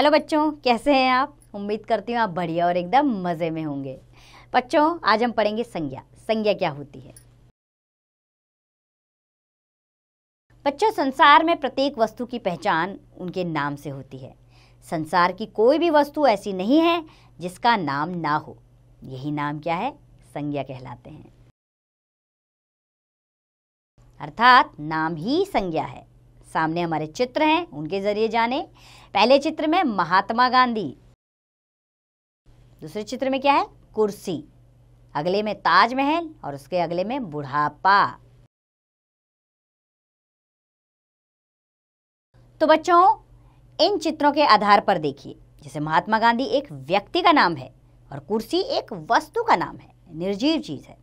Hello बच्चों, कैसे हैं आप? उम्मीद करती हूँ आप बढ़िया और एकदम मज़े में होंगे। बच्चों, आज हम पढ़ेंगे संज्ञा। संज्ञा क्या होती है? बच्चों, संसार में प्रत्येक वस्तु की पहचान उनके नाम से होती है। संसार की कोई भी वस्तु ऐसी नहीं है जिसका नाम ना हो। यही नाम क्या है? संज्ञा कहलाते हैं। अर्थात, नाम ही संज्ञा है। सामने हमारे चित्र हैं, उनके ज़रिए जाने। पहले चित्र में महात्मा गांधी। दूसरे चित्र में क्या है? कुर्सी। अगले में ताजमहल और उसके अगले में बुढ़ापा। तो बच्चों, इन चित्रों के आधार पर देखिए। जैसे महात्मा गांधी एक व्यक्ति का नाम है और कुर्सी एक वस्तु का नाम है, निर्जीव चीज़ है।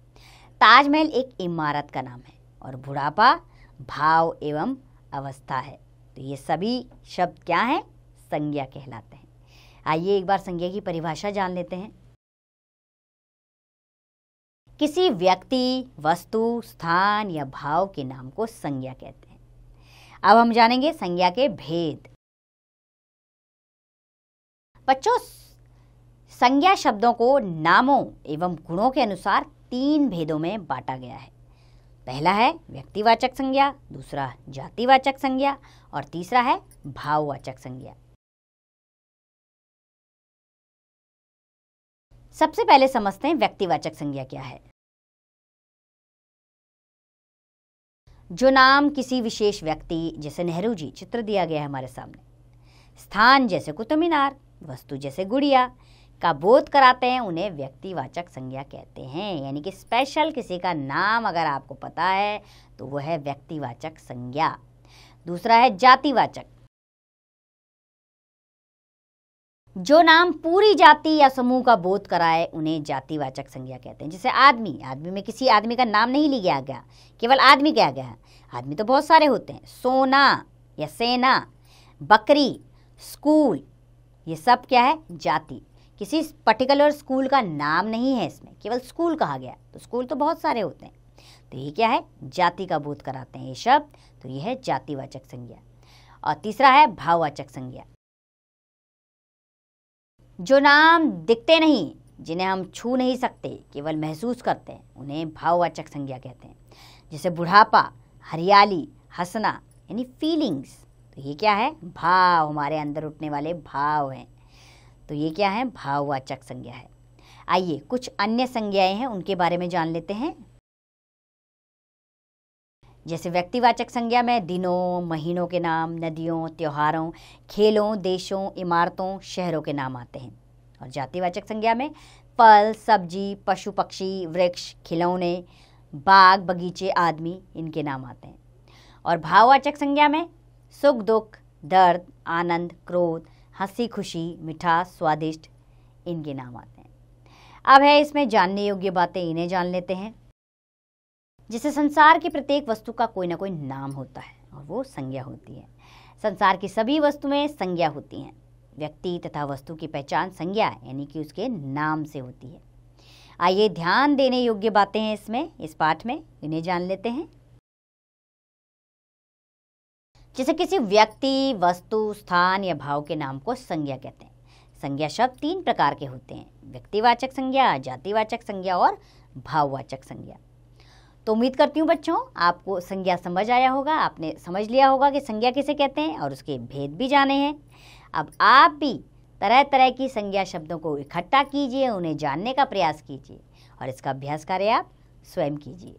ताजमहल एक इमारत का नाम है और बुढ़ापा, भाव एवं अवस्था है। तो ये सभी शब्द क्या हैं? संज्ञा कहलाते हैं। आइए एक बार संज्ञा की परिभाषा जान लेते हैं। किसी व्यक्ति, वस्तु, स्थान या भाव के नाम को संज्ञा कहते हैं। अब हम जानेंगे संज्ञा के भेद। बच्चों, संज्ञा शब्दों को नामों एवं गुणों के अनुसार तीन भेदों में बांटा गया है। पहला है व्यक्तिवाचक संज्ञा, दूसरा जातिवाचक संज्ञा और तीसरा है भाववाचक संज्ञा। सबसे पहले समझते हैं व्यक्तिवाचक संज्ञा क्या है। जो नाम किसी विशेष व्यक्ति, जैसे नेहरू जी, चित्र दिया गया है हमारे सामने। स्थान जैसे कुतुब मीनार, वस्तु जैसे गुड़िया का बोध कराते हैं, उन्हें व्यक्तिवाचक संज्ञा कहते हैं। यानी कि स्पेशल किसी का नाम अगर आपको पता है तो वह है व्यक्तिवाचक संज्ञा। दूसरा है जातिवाचक। जो नाम पूरी जाति या समूह का बोध कराए, उन्हें जातिवाचक संज्ञा कहते हैं। जैसे आदमी आदमी में किसी आदमी का नाम नहीं लिया गया, केवल आदमी कहा गया आदमी तो बहुत सारे होते हैं। सोना या सेना, बकरी, स्कूल, ये सब क्या है? जाति। किसी पर्टिकुलर स्कूल का नाम नहीं है इसमें, केवल स्कूल कहा गया तो स्कूल तो बहुत सारे होते हैं। तो ये क्या है? जाति का बोध कराते हैं ये शब्द। तो ये है जातिवाचक संज्ञा। और तीसरा है भाववाचक संज्ञा। जो नाम दिखते नहीं, जिन्हें हम छू नहीं सकते, केवल महसूस करते हैं, उन्हें भाववाचक संज्ञा कहते हैं। जैसे बुढ़ापा, हरियाली, हंसना, यानी फीलिंग्स तो ये क्या है? भाव। हमारे अंदर उठने वाले भाव हैं। तो ये क्या है? भाववाचक संज्ञा है। आइए, कुछ अन्य संज्ञाएँ हैं, उनके बारे में जान लेते हैं। जैसे व्यक्तिवाचक संज्ञा में दिनों, महीनों के नाम, नदियों, त्योहारों, खेलों, देशों, इमारतों, शहरों के नाम आते हैं। और जातिवाचक संज्ञा में फल, सब्ज़ी, पशु पक्षी, वृक्ष, खिलौने, बाग, बगीचे, आदमी, इनके नाम आते हैं। और भाववाचक संज्ञा में सुख, दुख, दर्द, आनंद, क्रोध हँसी, खुशी मिठास स्वादिष्ट, इनके नाम आते हैं। अब है इसमें जानने योग्य बातें, इन्हें जान लेते हैं जिसे संसार की प्रत्येक वस्तु का कोई ना कोई नाम होता है और वो संज्ञा होती है। संसार की सभी वस्तुएँ संज्ञा होती हैं। व्यक्ति तथा वस्तु की पहचान संज्ञा यानी कि उसके नाम से होती है। आइए ध्यान देने योग्य बातें हैं इसमें, इस पाठ में, इन्हें जान लेते हैं। जैसे किसी व्यक्ति, वस्तु, स्थान या भाव के नाम को संज्ञा कहते हैं। संज्ञा शब्द तीन प्रकार के होते हैं, व्यक्तिवाचक संज्ञा, जातिवाचक संज्ञा और भाववाचक संज्ञा। तो उम्मीद करती हूँ बच्चों, आपको संज्ञा समझ आया होगा, आपने समझ लिया होगा कि संज्ञा किसे कहते हैं और उसके भेद भी जाने हैं। अब आप भी तरह तरह की संज्ञा शब्दों को इकट्ठा कीजिए, उन्हें जानने का प्रयास कीजिए और इसका अभ्यास कार्य आप, स्वयं कीजिए।